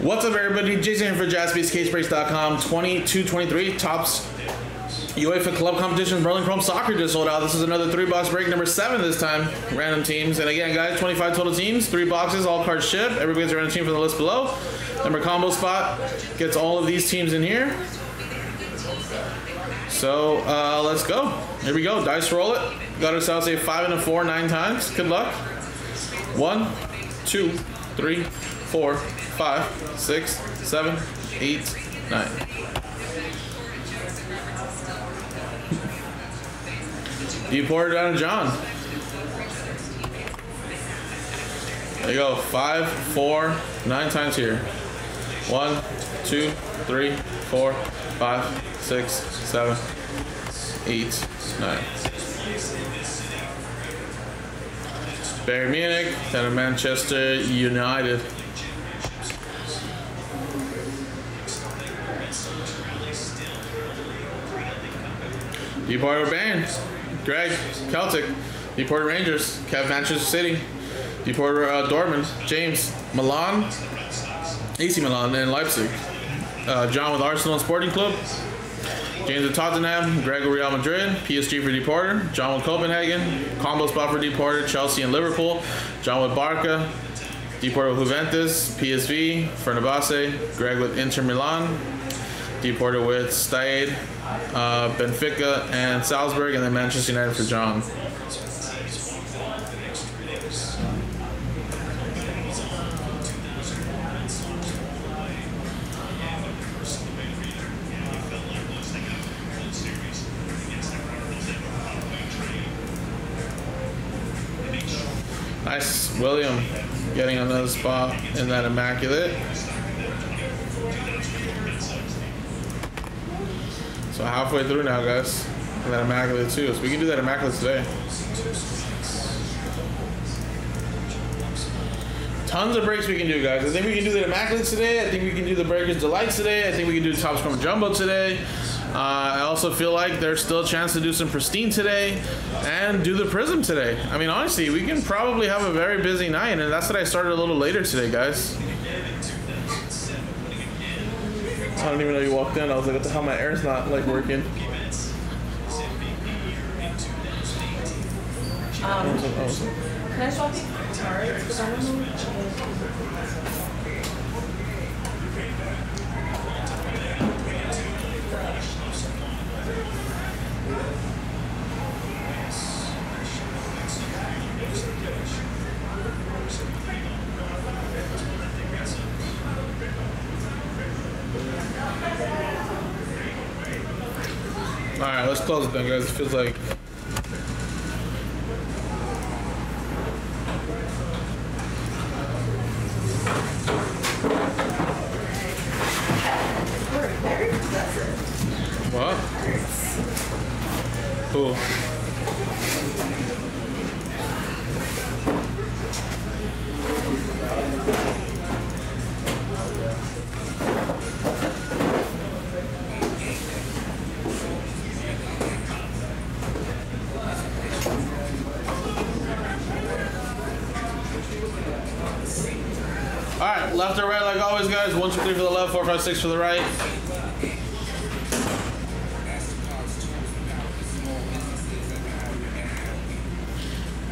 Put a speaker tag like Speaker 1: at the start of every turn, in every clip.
Speaker 1: What's up, everybody? Jason here for JaspysCaseBreaks.com. 22-23 Topps UEFA Club Competition Merlin Chrome Soccer just sold out. This is another three box break, number seven this time. Random teams. And again, guys, 25 total teams, three boxes, all cards ship. Everybody's a random team from the list below. Number combo spot gets all of these teams in here. So uh, let's go. Here we go. Dice roll it. Got ourselves a five and a four nine times. Good luck. One, two, three, four, five, six, seven, eight, nine. You pour it down to John. There you go. Five, four, nine times here. One, two, three, four, five, six, seven, eight, nine. Bayern Munich, then Manchester United. Deporter Bands, Greg, Celtic, Deporter Rangers, Kev Manchester City, Deporter uh, Dortmund, James, Milan, AC Milan, and Leipzig. Uh, John with Arsenal and Sporting Club, James with Tottenham, Greg with Real Madrid, PSG for Deporter, John with Copenhagen, combo spot for Deporter, Chelsea and Liverpool, John with Barca, Deporter with Juventus, PSV, Fenerbahce, Greg with Inter Milan, Deporter with Stade, uh, Benfica, and Salzburg, and then Manchester United for John. Nice, William getting another spot in that immaculate. So halfway through now, guys. And that immaculate too. So we can do that immaculate today. Tons of breaks we can do, guys. I think we can do the immaculate today. I think we can do the breakers delights today. I think we can do the Topps Chrome jumbo today. Uh, I also feel like there's still a chance to do some pristine today and do the prism today. I mean, honestly, we can probably have a very busy night, and that's what I started a little later today, guys. I don't even know you walked in. I was like, what the hell, my air's not like working.
Speaker 2: Um, can I swap you cards? Because I don't know.
Speaker 1: Alright, let's close it then, guys. It feels like. What? Cool. Alright, left always, guys. One, two, three for the left, four, five, six for the right.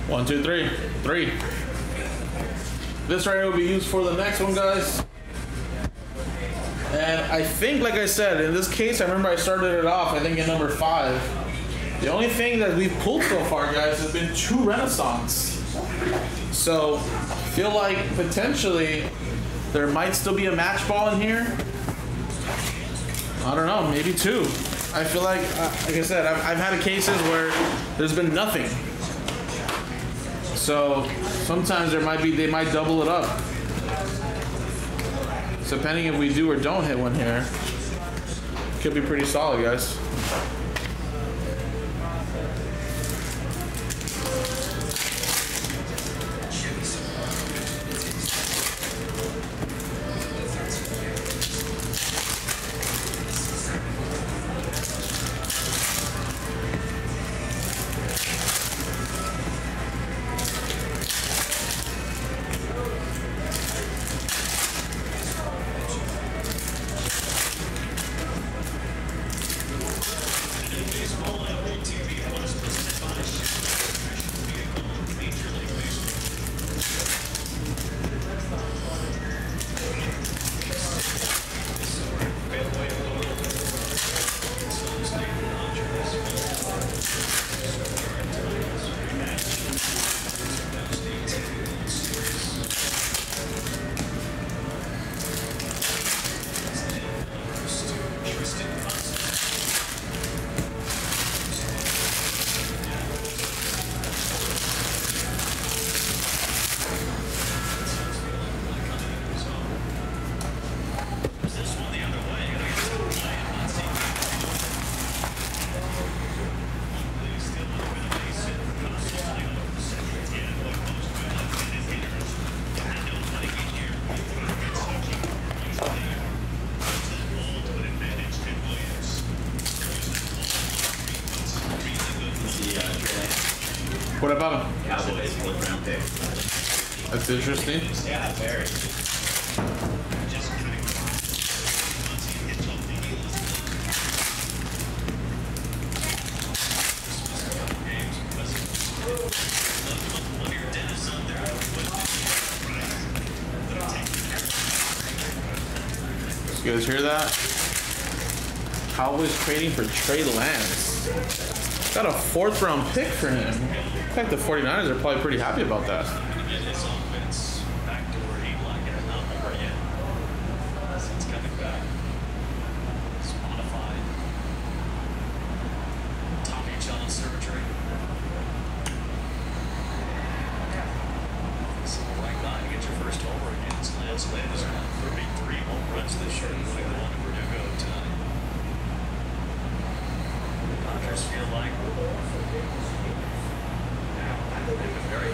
Speaker 1: One, two, three. Three. This right here will be used for the next one, guys. And I think, like I said, in this case, I remember I started it off, I think, at number five. The only thing that we've pulled so far, guys, has been two Renaissance. So, feel like potentially there might still be a match ball in here. I don't know, maybe two. I feel like, uh, like I said, I've, I've had cases where there's been nothing. So sometimes there might be, they might double it up. So depending if we do or don't hit one here, could be pretty solid, guys. is rolling. About him?
Speaker 3: Cowboys fourth round pick.
Speaker 1: That's interesting.
Speaker 3: Yeah, very.
Speaker 1: You guys hear that? Cowboys trading for Trey Lance. Got a fourth round pick for him. In fact, the 49ers are probably pretty happy about that.
Speaker 4: This offense back to where he like it, not over yet. It's coming back. Spotify. Tommy John surgery. So the right guy to get your first over against Lance Lynn has got 33 home runs this year, like the one at Verdugo tonight. Dodgers feel like they've been very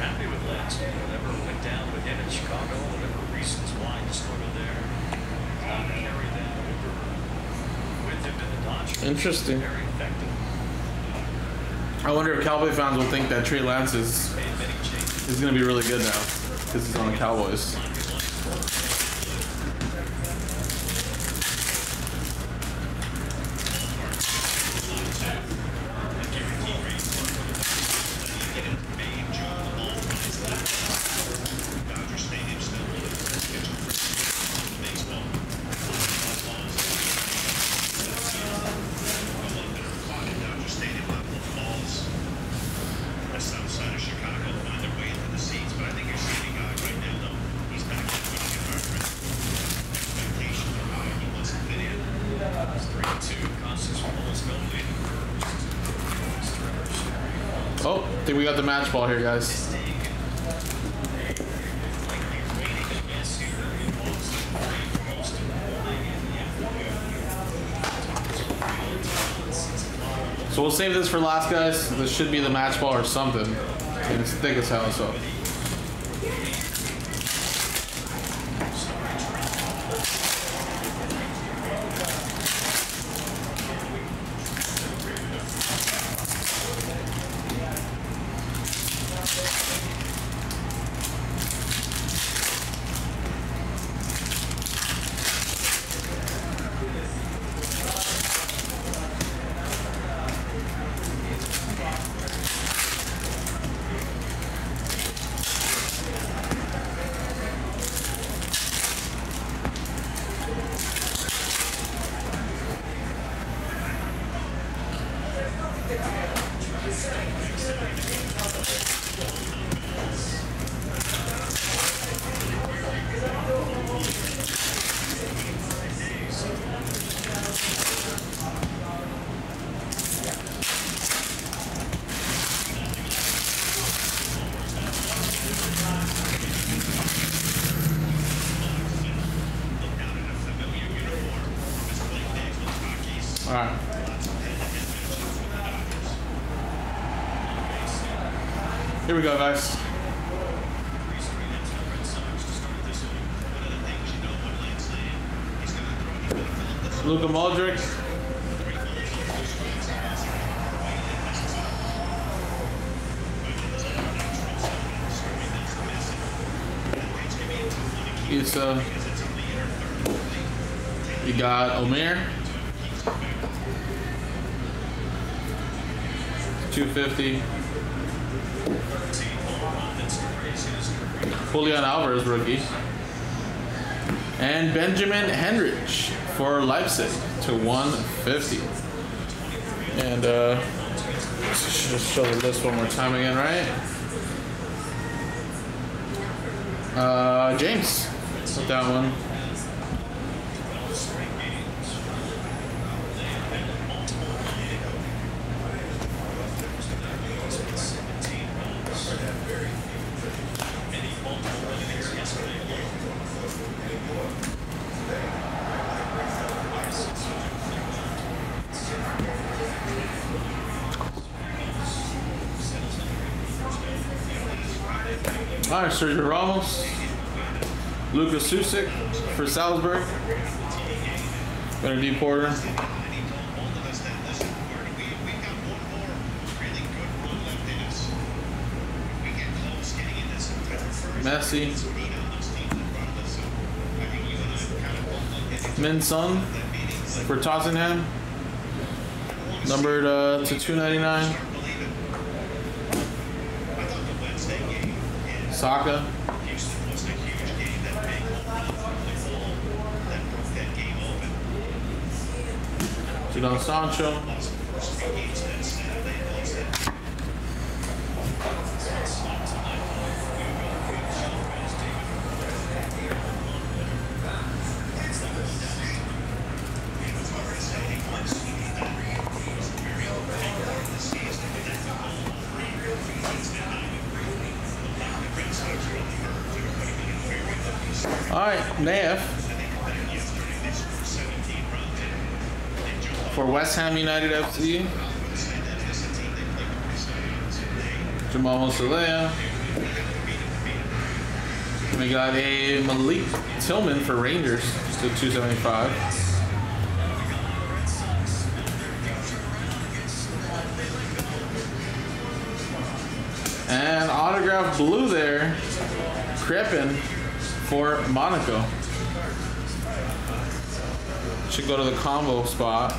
Speaker 4: with Whatever went down with him in Chicago, whatever reasons why he struggled there, to carry that over with him to the Dodgers.
Speaker 1: Interesting.
Speaker 4: Very effective.
Speaker 1: I wonder if Cowboy fans will think that Trey Lance is,
Speaker 4: Made many changes.
Speaker 1: is going to be really good now because he's on the Cowboys.
Speaker 5: Outside of Chicago, find their way into the seats, but I think you're seeing a guy right now, though. He's back to winning at heart rate. Expectations are high. He wants to fit in.
Speaker 4: It's 3 2. Constance Wallace go leading first. Trevor Story.
Speaker 1: Oh, I think we got the match ball here, guys. So we'll save this for last, guys. This should be the match ball or something. And it's thick as hell, so. Alright. Here we go, guys. Luka Modric. Issa. Uh, you got Omer. 250. Julian Alvarez rookie. And Benjamin Henrich for Leipzig to 150. And uh just show the list one more time again, right? Uh James with that one. All right, Sergio Ramos, Lucas Sucic for Salzburg, Better D Porter. Messi. Min Sun for Tottenham. Numbered uh, to 299. Saka.
Speaker 5: Houston was a huge game that big home run from the goal that broke that game open.
Speaker 1: Jadon Sancho. Naif for West Ham United FC. Jamal Musiala. We got a Malik Tillman for Rangers, to 275. And autograph blue there, Crippen for Monaco. Should go to the combo spot.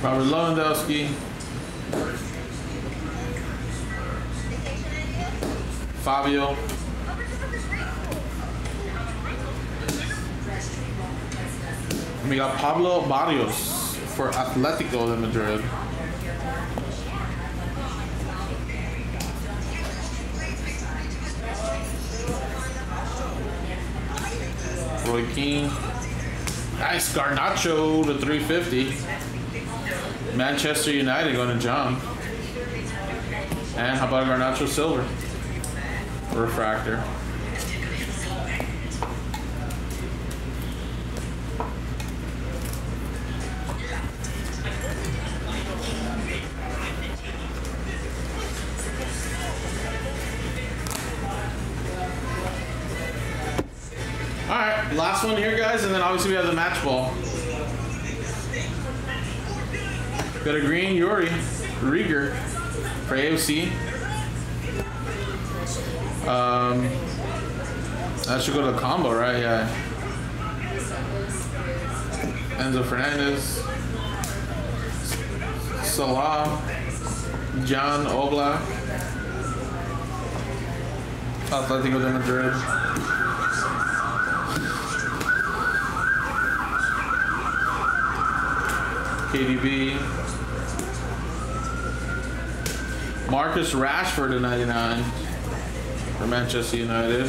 Speaker 1: Robert Lewandowski. Fabio. We got Pablo Barrios for Atletico de Madrid. Roy Keane. Nice Garnacho to 350. Manchester United going to John. And how about Garnacho Silver? Refractor. All right, last one here, guys, and then obviously we have the match ball. Got a green Yuri Rieger for AOC. Um, that should go to combo, right? Yeah. Enzo Fernandez, Salah, John Oblak, Atletico de Madrid. KDB. Marcus Rashford to 99 for Manchester United.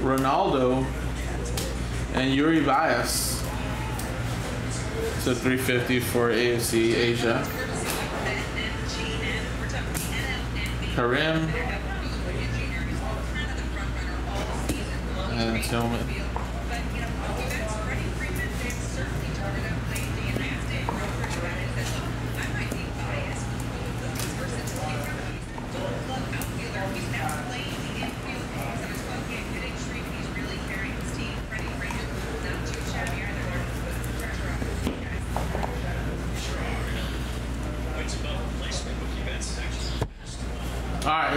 Speaker 1: Ronaldo and Yuri Bias to 350 for AFC Asia. Karim and Tillman.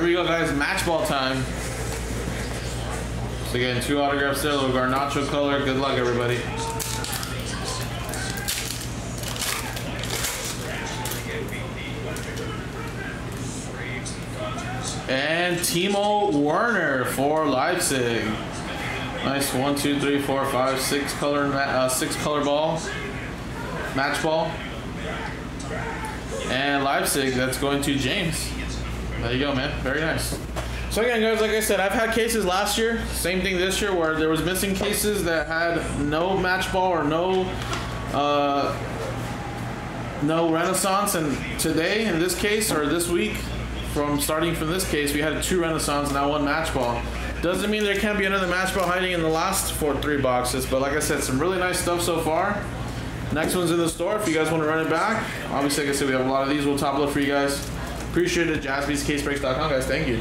Speaker 1: We go, guys. Match ball time. So again, two autographs there, little Garnacho color. Good luck, everybody. And Timo Werner for Leipzig. Nice one, two, three, four, five, six color, uh, six color ball, match ball. And Leipzig, that's going to James. There you go, man. Very nice. So again, guys, like I said, I've had cases last year, same thing this year, where there was missing cases that had no match ball or no, uh, no Renaissance, and today, in this case, or this week, from starting from this case, we had two Renaissance now one match ball. Doesn't mean there can't be another match ball hiding in the last four three boxes, but like I said, some really nice stuff so far. Next one's in the store. If you guys want to run it back, obviously, like I said, we have a lot of these. We'll top load for you guys. Appreciate it. JaspysCaseBreaks.com, guys. Thank you.